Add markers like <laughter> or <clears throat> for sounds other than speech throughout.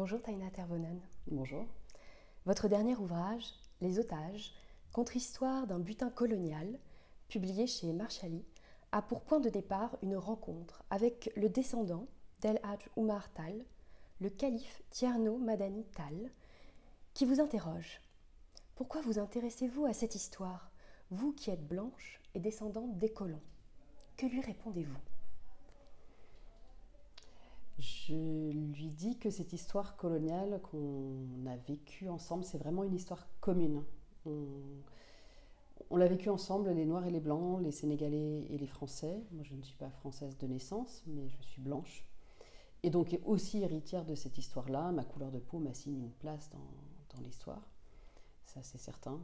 Bonjour Taina Tervonen. Bonjour. Votre dernier ouvrage, Les otages, contre-histoire d'un butin colonial, publié chez Marchali, a pour point de départ une rencontre avec le descendant d'El Hadj Oumar Tal, le calife Tierno Madani Tal, qui vous interroge. Pourquoi vous intéressez-vous à cette histoire, vous qui êtes blanche et descendante des colons? Que lui répondez-vous? Je lui dis que cette histoire coloniale qu'on a vécue ensemble, c'est vraiment une histoire commune. On, l'a vécue ensemble, les Noirs et les Blancs, les Sénégalais et les Français. Moi, je ne suis pas française de naissance, mais je suis blanche. Et donc aussi héritière de cette histoire-là. Ma couleur de peau m'assigne une place dans, l'histoire. Ça, c'est certain.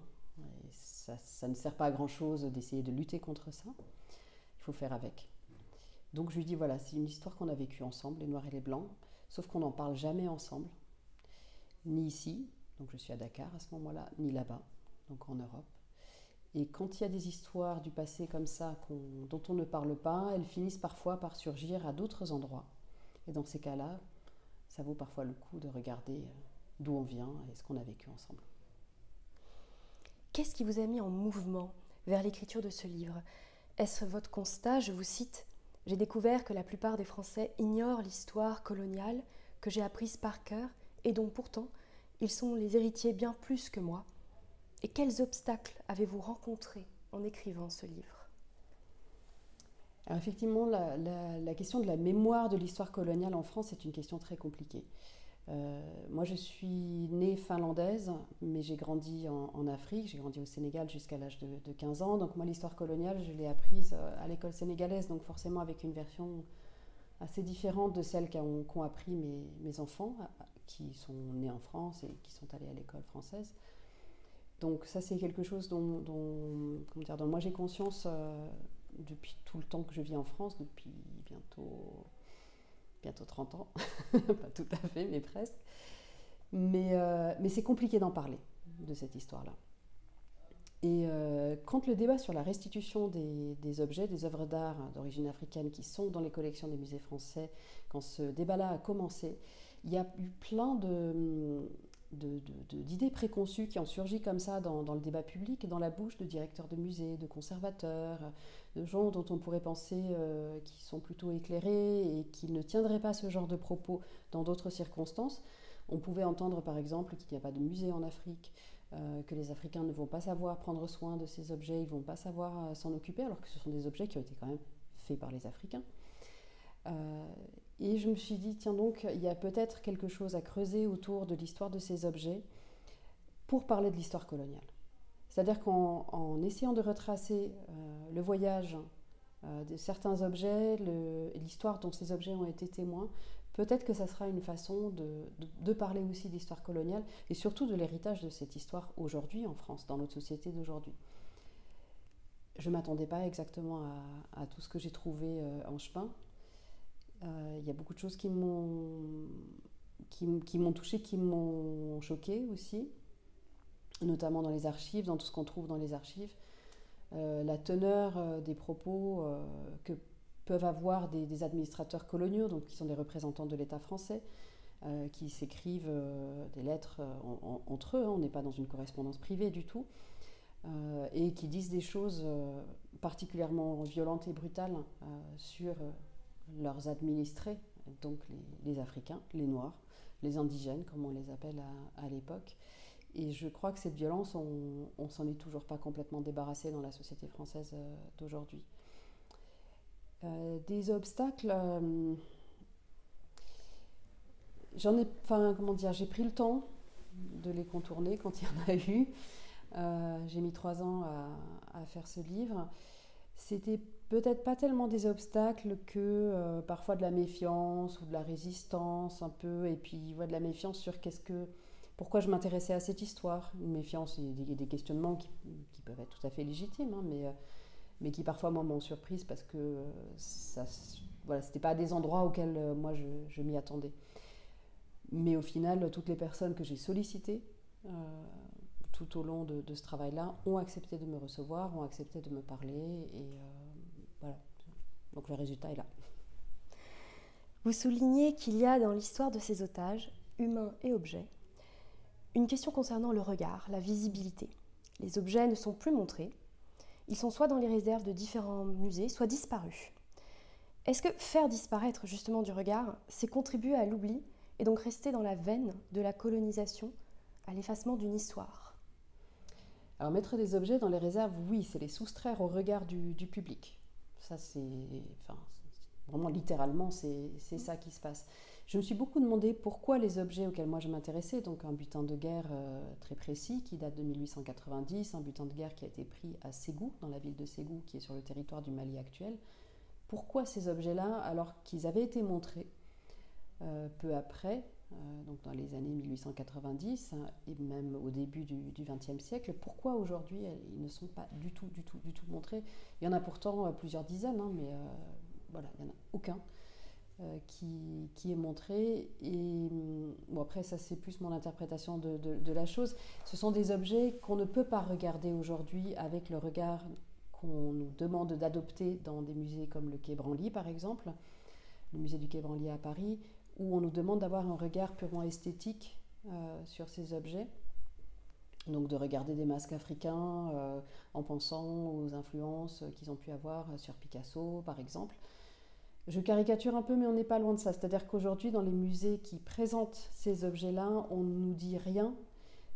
ça ne sert pas à grand-chose d'essayer de lutter contre ça. Il faut faire avec. Donc je lui dis voilà, c'est une histoire qu'on a vécue ensemble, les Noirs et les Blancs, sauf qu'on n'en parle jamais ensemble, ni ici, donc je suis à Dakar à ce moment-là, ni là-bas, donc en Europe. Et quand il y a des histoires du passé comme ça dont on ne parle pas, elles finissent parfois par surgir à d'autres endroits. Et dans ces cas-là, ça vaut parfois le coup de regarder euh, d'où on vient et ce qu'on a vécu ensemble. Qu'est-ce qui vous a mis en mouvement vers l'écriture de ce livre? Est-ce votre constat, je vous cite, j'ai découvert que la plupart des Français ignorent l'histoire coloniale que j'ai apprise par cœur et dont pourtant ils sont les héritiers bien plus que moi. Et quels obstacles avez-vous rencontrés en écrivant ce livre? Effectivement, la, question de la mémoire de l'histoire coloniale en France est une question très compliquée. Euh, moi, je suis née finlandaise, mais j'ai grandi en, Afrique. J'ai grandi au Sénégal jusqu'à l'âge de, 15 ans. Donc, moi, l'histoire coloniale, je l'ai apprise euh, à l'école sénégalaise, donc forcément avec une version assez différente de celle qu'ont appris mes, enfants, euh, qui sont nés en France et qui sont allés à l'école française. Donc, ça, c'est quelque chose dont, comment dire, dont moi j'ai conscience depuis tout le temps que je vis en France, depuis bientôt bientôt 30 ans, <laughs> pas tout à fait, mais presque. Mais, euh, mais c'est compliqué d'en parler, de cette histoire-là. Et euh, quand le débat sur la restitution des, des objets, des œuvres d'art d'origine africaine qui sont dans les collections des musées français, quand ce débat-là a commencé, il y a eu plein de, d'idées préconçues qui ont surgi comme ça dans, le débat public, dans la bouche de directeurs de musées, de conservateurs, de gens dont on pourrait penser euh, qu'ils sont plutôt éclairés et qu'ils ne tiendraient pas ce genre de propos dans d'autres circonstances. On pouvait entendre par exemple qu'il n'y a pas de musée en Afrique, euh, que les Africains ne vont pas savoir prendre soin de ces objets, ils ne vont pas savoir euh, s'en occuper, alors que ce sont des objets qui ont été quand même faits par les Africains. Et je me suis dit, tiens donc, il y a peut-être quelque chose à creuser autour de l'histoire de ces objets pour parler de l'histoire coloniale. C'est-à-dire qu'en essayant de retracer euh, le voyage euh, de certains objets, l'histoire dont ces objets ont été témoins, peut-être que ça sera une façon de, parler aussi d'histoire coloniale et surtout de l'héritage de cette histoire aujourd'hui en France, dans notre société d'aujourd'hui. Je ne m'attendais pas exactement à, tout ce que j'ai trouvé euh, en chemin. Euh, il y a beaucoup de choses qui m'ont qui, m'ont touché, qui m'ont choqué aussi, notamment dans les archives, dans tout ce qu'on trouve dans les archives. Euh, la teneur euh, des propos que peuvent avoir des, administrateurs coloniaux, donc qui sont des représentants de l'État français, qui s'écrivent des lettres entre eux, hein, on n'est pas dans une correspondance privée du tout, et qui disent des choses particulièrement violentes et brutales sur leurs administrés, donc les, Africains, les Noirs, les indigènes, comme on les appelle à, l'époque. Et je crois que cette violence, on ne s'en est toujours pas complètement débarrassé dans la société française euh, d'aujourd'hui. Euh, des obstacles, euh, j'en ai, enfin comment dire, j'ai pris le temps de les contourner quand il y en a eu. j'ai mis trois ans à, faire ce livre. C'était peut-être pas tellement des obstacles que euh, parfois de la méfiance ou de la résistance un peu, et puis de la méfiance sur qu'est-ce que, pourquoi je m'intéressais à cette histoire. Une méfiance et des, questionnements qui, peuvent être tout à fait légitimes, hein, mais, euh, mais qui parfois m'ont surprise parce que euh, ça, voilà, c'était pas des endroits auxquels moi je, m'y attendais. Mais au final, toutes les personnes que j'ai sollicitées tout au long de, ce travail-là ont accepté de me recevoir, ont accepté de me parler et voilà. Donc le résultat est là. Vous soulignez qu'il y a dans l'histoire de ces otages humain et objet, une question concernant le regard, la visibilité. Les objets ne sont plus montrés, ils sont soit dans les réserves de différents musées, soit disparus. Est-ce que faire disparaître justement du regard, c'est contribuer à l'oubli et donc rester dans la veine de la colonisation, à l'effacement d'une histoire? Alors mettre des objets dans les réserves, oui, c'est les soustraire au regard du, public. Ça, c'est, enfin, vraiment littéralement, c'est ça qui se passe. Je me suis beaucoup demandé pourquoi les objets auxquels moi je m'intéressais, donc un butin de guerre euh, très précis qui date de 1890, un butin de guerre qui a été pris à Ségou, dans la ville de Ségou, qui est sur le territoire du Mali actuel, pourquoi ces objets-là, alors qu'ils avaient été montrés euh, peu après, donc dans les années 1890 hein, et même au début du XXe siècle, pourquoi aujourd'hui ils ne sont pas du tout, du tout, du tout montrés? Il y en a pourtant plusieurs dizaines, hein, mais voilà, il n'y en a aucun. Euh, qui, est montré. Et bon, après, ça, c'est plus mon interprétation de, de, la chose. Ce sont des objets qu'on ne peut pas regarder aujourd'hui avec le regard qu'on nous demande d'adopter dans des musées comme le Quai Branly, par exemple, le musée du Quai Branly à Paris, où on nous demande d'avoir un regard purement esthétique euh, sur ces objets. Donc de regarder des masques africains euh, en pensant aux influences qu'ils ont pu avoir sur Picasso, par exemple. Je caricature un peu, mais on n'est pas loin de ça. C'est-à-dire qu'aujourd'hui, dans les musées qui présentent ces objets-là, on ne nous dit rien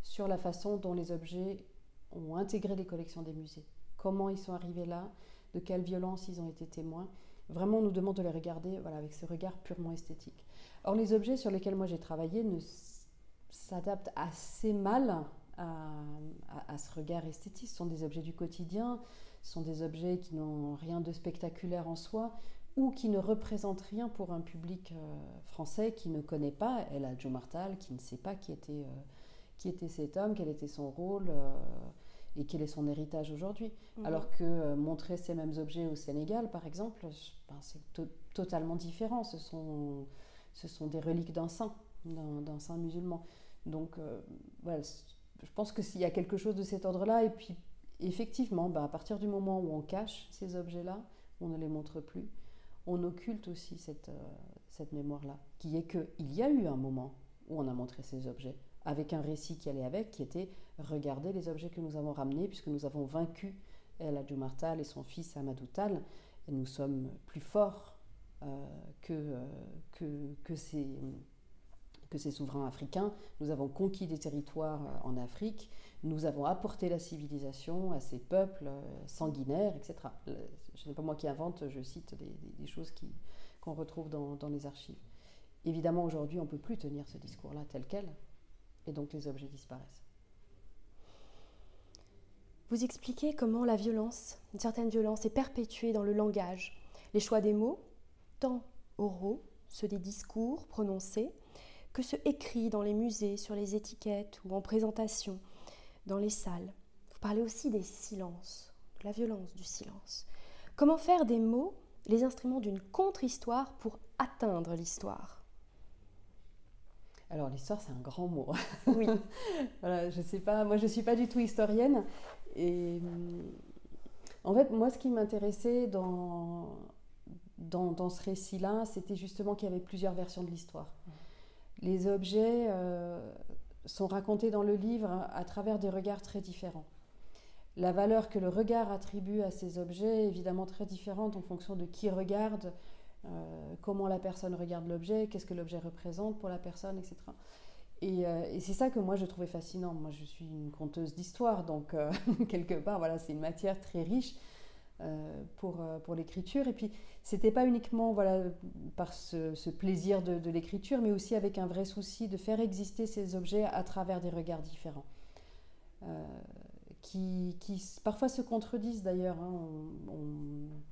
sur la façon dont les objets ont intégré les collections des musées. Comment ils sont arrivés là, de quelle violence ils ont été témoins. Vraiment, on nous demande de les regarder avec ce regard purement esthétique. Or, les objets sur lesquels moi j'ai travaillé ne s'adaptent assez mal à, à, ce regard esthétique. Ce sont des objets du quotidien, ce sont des objets qui n'ont rien de spectaculaire en soi, ou qui ne représente rien pour un public euh, français qui ne connaît pas Ella Joe Martal, qui ne sait pas qui était, euh, qui était cet homme, quel était son rôle euh, et quel est son héritage aujourd'hui. Mhm. Alors que montrer ces mêmes objets au Sénégal, par exemple, ben, c'est totalement différent. Ce sont, ce sont des reliques d'un saint, d'un saint musulman. Donc, voilà, je pense que s'il y a quelque chose de cet ordre-là, et puis effectivement, ben, à partir du moment où on cache ces objets-là, on ne les montre plus on occulte aussi cette, euh, cette mémoire-là, qui est qu'il y a eu un moment où on a montré ces objets, avec un récit qui allait avec, qui était regarder les objets que nous avons ramenés, puisque nous avons vaincu El Martal et son fils Amadou Tal, et nous sommes plus forts euh, que, euh, que, ces, souverains africains. Nous avons conquis des territoires en Afrique, nous avons apporté la civilisation à ces peuples sanguinaires, etc ce n'est pas moi qui invente, je cite des, choses qu'on retrouve dans, les archives. Évidemment, aujourd'hui, on ne peut plus tenir ce discours-là tel quel, et donc les objets disparaissent. Vous expliquez comment la violence, une certaine violence, est perpétuée dans le langage, les choix des mots, tant oraux, ceux des discours prononcés, que ceux écrits dans les musées, sur les étiquettes ou en présentation, dans les salles. Vous parlez aussi des silences, de la violence du silence. Comment faire des mots les instruments d'une contre-histoire pour atteindre l'histoire? Alors l'histoire c'est un grand mot. <laughs> Oui. voilà, je sais pas, moi je suis pas du tout historienne et hum, en fait moi ce qui m'intéressait dans, dans, ce récit-là, c'était justement qu'il y avait plusieurs versions de l'histoire. Les objets euh, sont racontés dans le livre à travers des regards très différents. La valeur que le regard attribue à ces objets est évidemment très différente en fonction de qui regarde, euh, comment la personne regarde l'objet, qu'est-ce que l'objet représente pour la personne, etc. Euh, et, c'est ça que moi je trouvais fascinant. Moi je suis une conteuse d'histoire, donc euh, <laughs> quelque part, voilà, c'est une matière très riche pour, pour l'écriture. Et puis c'était pas uniquement voilà, par ce, plaisir de, l'écriture, mais aussi avec un vrai souci de faire exister ces objets à travers des regards différents qui, parfois se contredisent d'ailleurs. Hein.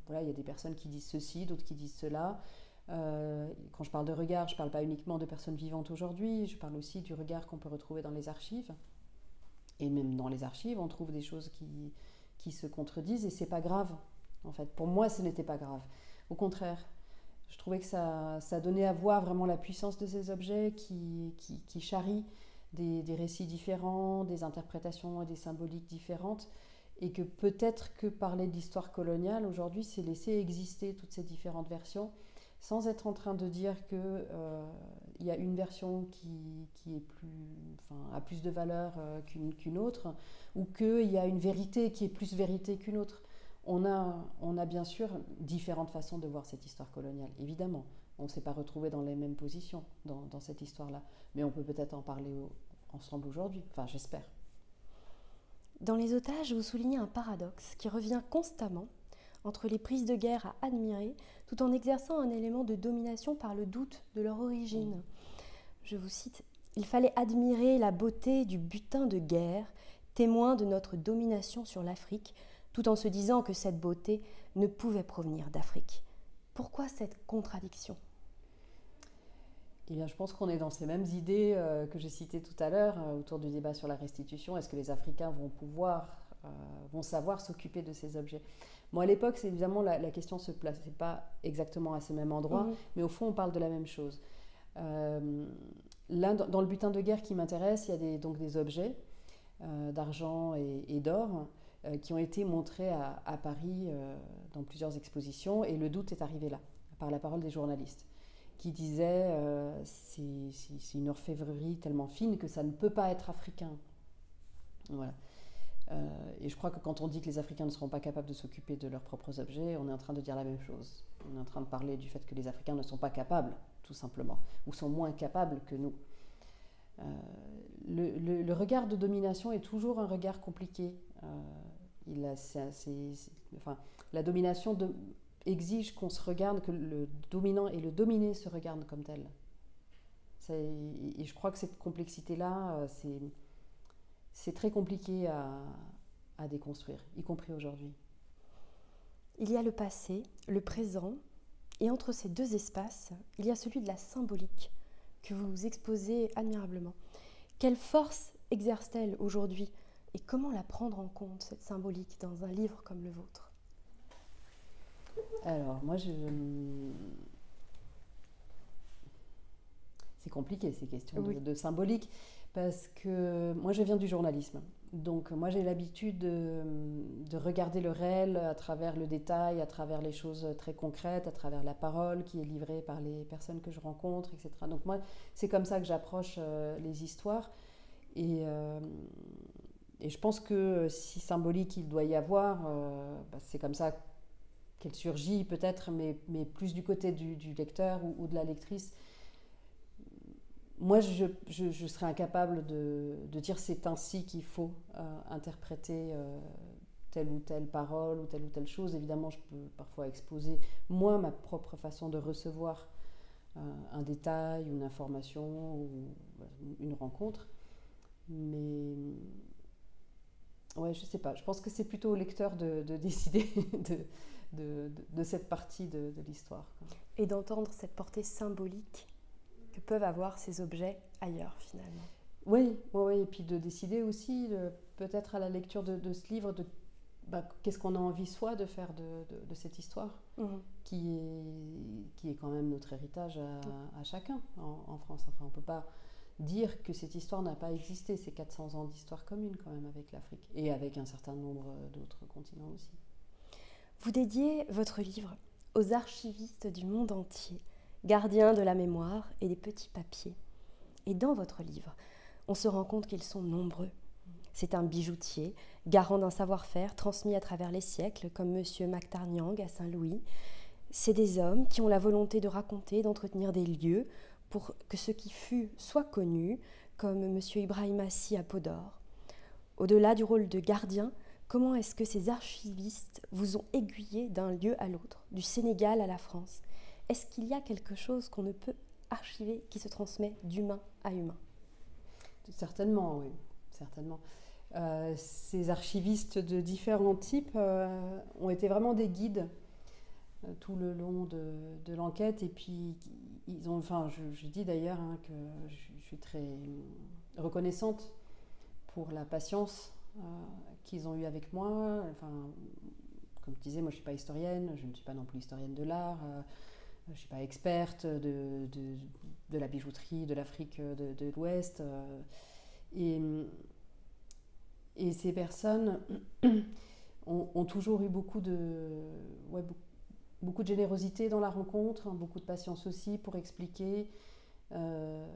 voilà, il y a des personnes qui disent ceci, d'autres qui disent cela. Euh, quand je parle de regard, je ne parle pas uniquement de personnes vivantes aujourd'hui, je parle aussi du regard qu'on peut retrouver dans les archives. Et même dans les archives, on trouve des choses qui, qui se contredisent et c'est pas grave. En fait, pour moi, ce n'était pas grave. Au contraire, je trouvais que ça, ça, donnait à voir vraiment la puissance de ces objets qui, qui, charrient des, récits différents, des interprétations et des symboliques différentes, et que peut-être que parler d'histoire coloniale aujourd'hui, c'est laisser exister toutes ces différentes versions, sans être en train de dire qu'il euh, y a une version qui, est plus, enfin, a plus de valeur euh, qu'une autre, ou qu'il y a une vérité qui est plus vérité qu'une autre. On a, on a bien sûr différentes façons de voir cette histoire coloniale, évidemment. On ne s'est pas retrouvé dans les mêmes positions dans cette histoire-là, mais on peut peut-être en parler ensemble aujourd'hui, enfin j'espère. Dans les otages, vous soulignez un paradoxe qui revient constamment entre les prises de guerre à admirer, tout en exerçant un élément de domination par le doute de leur origine. Je vous cite, Il fallait admirer la beauté du butin de guerre, témoin de notre domination sur l'Afrique, tout en se disant que cette beauté ne pouvait provenir d'Afrique. Pourquoi cette contradiction? Eh bien, je pense qu'on est dans ces mêmes idées euh, que j'ai citées tout à l'heure euh, autour du débat sur la restitution. Est-ce que les Africains vont pouvoir, vont savoir s'occuper de ces objets Moi, à l'époque, c'est évidemment la, question se plaçait pas exactement à ce même endroit, mhm. mais au fond, on parle de la même chose. là, dans, le butin de guerre qui m'intéresse, il y a des, donc des objets d'argent et, d'or qui ont été montrés à, à Paris dans plusieurs expositions, et le doute est arrivé là, par la parole des journalistes qui disait euh, c'est une orfèvrerie tellement fine que ça ne peut pas être africain. Voilà. Euh, et je crois que quand on dit que les Africains ne seront pas capables de s'occuper de leurs propres objets, on est en train de dire la même chose. On est en train de parler du fait que les Africains ne sont pas capables, tout simplement, ou sont moins capables que nous. Euh, le, regard de domination est toujours un regard compliqué. enfin, la domination exige qu'on se regarde, que le dominant et le dominé se regardent comme tels. Et je crois que cette complexité-là, euh, c'est très compliqué à, à déconstruire, y compris aujourd'hui. Il y a le passé, le présent, et entre ces deux espaces, il y a celui de la symbolique que vous exposez admirablement. Quelle force exerce-t-elle aujourd'hui et comment la prendre en compte, cette symbolique, dans un livre comme le vôtre? Alors, moi, je. C'est compliqué ces questions de, symbolique parce que moi, je viens du journalisme. Donc, moi, j'ai l'habitude de, regarder le réel à travers le détail, à travers les choses très concrètes, à travers la parole qui est livrée par les personnes que je rencontre, etc. Donc, moi, c'est comme ça que j'approche euh, les histoires. Et, euh, et, je pense que si symbolique il doit y avoir, euh, bah, c'est comme ça qu'elle surgit peut-être, mais, plus du côté du, lecteur ou, de la lectrice. Moi, je, serais incapable de, dire c'est ainsi qu'il faut euh, interpréter euh, telle ou telle parole ou telle ou telle chose. Évidemment, je peux parfois exposer moi ma propre façon de recevoir euh, un détail, une information ou une rencontre. Mais ouais, je sais pas. Je pense que c'est plutôt au lecteur de, de décider <laughs> de, de, cette partie de, l'histoire. Et d'entendre cette portée symbolique que peuvent avoir ces objets ailleurs finalement. Oui, oui, et puis de décider aussi, peut-être à la lecture de, ce livre, de bah, qu'est-ce qu'on a envie soi de faire de, cette histoire, mhm. qui, est, qui est quand même notre héritage à, chacun en, France. Enfin, on ne peut pas dire que cette histoire n'a pas existé, ces 400 ans d'histoire commune quand même avec l'Afrique, et avec un certain nombre d'autres continents aussi. Vous dédiez votre livre aux archivistes du monde entier, gardiens de la mémoire et des petits papiers. Et dans votre livre, on se rend compte qu'ils sont nombreux. C'est un bijoutier, garant d'un savoir-faire transmis à travers les siècles, comme M. Mactarniang à Saint-Louis. C'est des hommes qui ont la volonté de raconter, d'entretenir des lieux pour que ce qui fut soit connu, comme M. Ibrahim Assi à Podor. Au-delà du rôle de gardien, Comment est-ce que ces archivistes vous ont aiguillé d'un lieu à l'autre, du Sénégal à la France? Est-ce qu'il y a quelque chose qu'on ne peut archiver qui se transmet d'humain à humain? Certainement, oui, certainement. Euh, ces archivistes de différents types euh, ont été vraiment des guides euh, tout le long de, l'enquête. Et puis, ils ont, enfin, je, dis d'ailleurs hein, que je, suis très reconnaissante pour la patience qu'ils ont eu avec moi. Comme je disais, moi je ne suis pas historienne, je ne suis pas non plus historienne de l'art, je ne suis pas experte de, de, la bijouterie de l'Afrique de, l'Ouest. Euh, et, et, ces personnes <coughs> ont, toujours eu beaucoup de, ouais, beaucoup de générosité dans la rencontre, hein, beaucoup de patience aussi pour expliquer. Euh,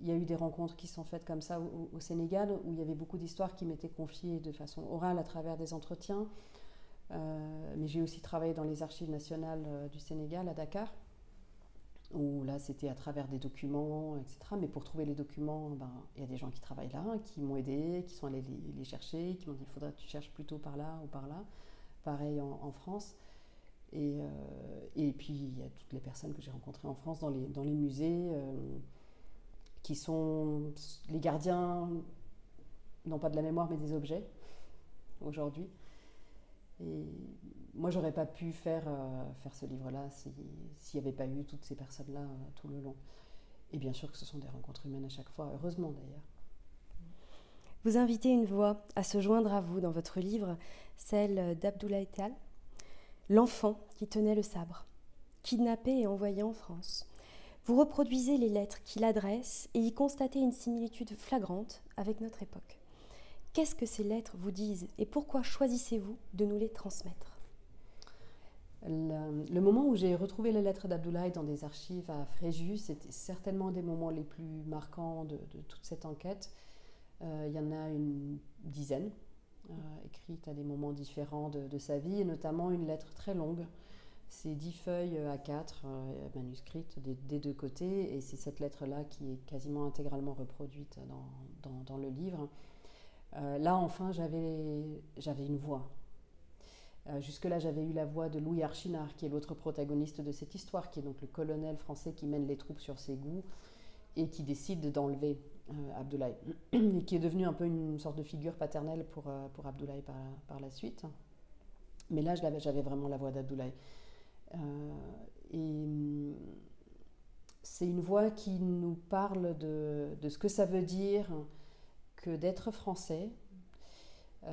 il y a eu des rencontres qui sont faites comme ça au, Sénégal, où il y avait beaucoup d'histoires qui m'étaient confiées de façon orale à travers des entretiens. Euh, mais j'ai aussi travaillé dans les archives nationales du Sénégal à Dakar, où là c'était à travers des documents, etc. Mais pour trouver les documents, ben, il y a des gens qui travaillent là, qui m'ont aidé, qui sont allés les, chercher, qui m'ont dit il faudrait que tu cherches plutôt par là ou par là. Pareil en France. Et, euh, et, puis, il y a toutes les personnes que j'ai rencontrées en France dans les, dans les musées, euh, qui sont les gardiens, non pas de la mémoire, mais des objets, aujourd'hui. Et moi, j'aurais pas pu faire, euh, faire ce livre-là s'il n'y avait pas eu toutes ces personnes-là tout le long. Et bien sûr que ce sont des rencontres humaines à chaque fois, heureusement d'ailleurs. Vous invitez une voix à se joindre à vous dans votre livre, celle d'Abdoulaye Tal, l'enfant qui tenait le sabre, kidnappé et envoyé en France. Vous reproduisez les lettres qu'il adresse et y constatez une similitude flagrante avec notre époque. Qu'est-ce que ces lettres vous disent et pourquoi choisissez-vous de nous les transmettre le, moment où j'ai retrouvé les lettres d'Abdoulaye dans des archives à Fréjus, c'était certainement des moments les plus marquants de, toute cette enquête. Euh, il y en a une dizaine. Euh, écrite à des moments différents de, sa vie, et notamment une lettre très longue. C'est dix feuilles à quatre, euh, manuscrites des, deux côtés, et c'est cette lettre-là qui est quasiment intégralement reproduite dans, le livre. Euh, là, enfin, j'avais une voix. Jusque-là, j'avais eu la voix de Louis Archinard, qui est l'autre protagoniste de cette histoire, qui est donc le colonel français qui mène les troupes sur ses goûts et qui décide d'enlever euh, Abdoulaye, <clears throat> et qui est devenu un peu une sorte de figure paternelle pour, euh, pour Abdoulaye par, par, la suite. Mais là, j'avais vraiment la voix d'Abdoulaye. Euh, et c'est une voix qui nous parle de, de, ce que ça veut dire que d'être français,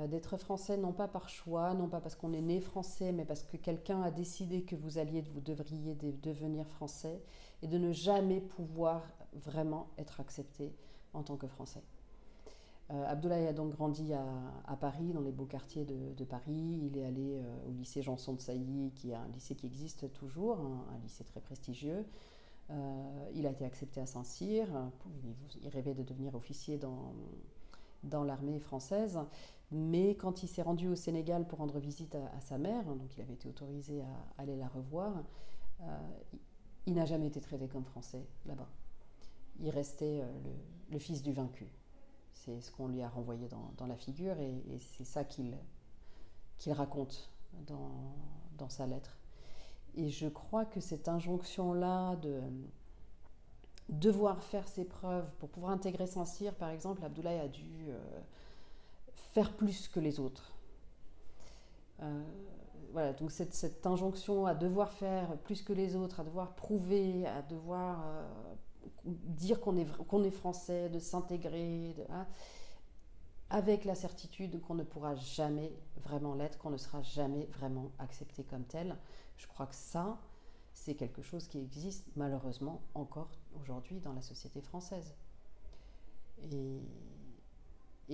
d'être français non pas par choix, non pas parce qu'on est né français, mais parce que quelqu'un a décidé que vous alliez, vous devriez devenir français, et de ne jamais pouvoir vraiment être accepté en tant que Français. Euh, Abdoulaye a donc grandi à, Paris, dans les beaux quartiers de, Paris. Il est allé euh, au lycée Janson de Sailly, qui est un lycée qui existe toujours, un, lycée très prestigieux. Euh, il a été accepté à Saint-Cyr. Il, rêvait de devenir officier dans, dans l'armée française. Mais quand il s'est rendu au Sénégal pour rendre visite à, sa mère, donc il avait été autorisé à, aller la revoir, il n'a jamais été traité comme français là-bas il restait euh, le, fils du vaincu. C'est ce qu'on lui a renvoyé dans, la figure et, c'est ça qu'il raconte dans, sa lettre. Et je crois que cette injonction-là de devoir faire ses preuves pour pouvoir intégrer Saint-Cyr, par exemple, Abdoulaye a dû euh, faire plus que les autres. Euh, voilà, donc cette, injonction à devoir faire plus que les autres, à devoir prouver, à devoir dire qu'on est, qu'on est français, de s'intégrer, hein, avec la certitude qu'on ne pourra jamais vraiment l'être, qu'on ne sera jamais vraiment accepté comme tel. Je crois que ça, c'est quelque chose qui existe malheureusement encore aujourd'hui dans la société française. Et,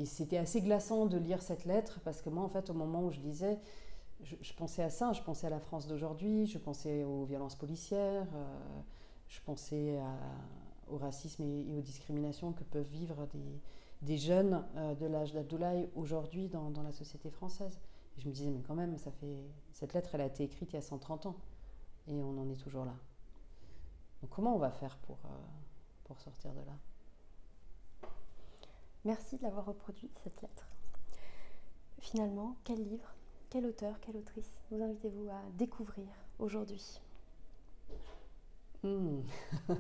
c'était assez glaçant de lire cette lettre parce que moi, en fait, au moment où je lisais, je, pensais à ça, je pensais à la France d'aujourd'hui, je pensais aux violences policières, euh, je pensais au racisme et, aux discriminations que peuvent vivre des, jeunes euh, de l'âge d'Abdoulaye aujourd'hui dans, dans, la société française. Et je me disais, mais quand même, cette lettre, elle a été écrite il y a 130 ans et on en est toujours là. Donc comment on va faire pour, euh, pour sortir de là? Merci de l'avoir reproduite, cette lettre. Finalement, quel livre, quel auteur, quelle autrice vous invitez-vous à découvrir aujourd'hui? Hmm. <laughs>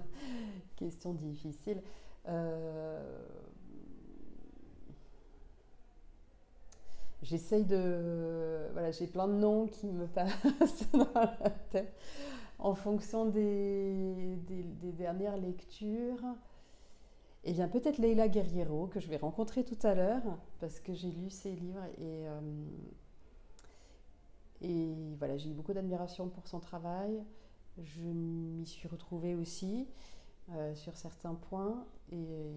Question difficile. Euh, j'essaye de. Voilà, j'ai plein de noms qui me passent <laughs> dans la tête en fonction des, des, dernières lectures. Eh bien, peut-être Leila Guerriero, que je vais rencontrer tout à l'heure, parce que j'ai lu ses livres et, euh, et voilà, j'ai eu beaucoup d'admiration pour son travail je m'y suis retrouvée aussi euh, sur certains points. Et,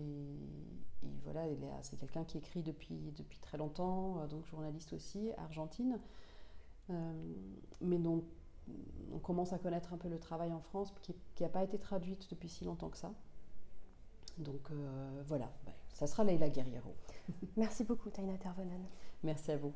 voilà, c'est quelqu'un qui écrit depuis, depuis très longtemps, euh, donc journaliste aussi, argentine. Euh, mais donc on commence à connaître un peu le travail en France qui n'a pas été traduite depuis si longtemps que ça. Donc voilà, ça sera Leila Guerriero. Merci beaucoup, Taina Tervonen. Merci à vous.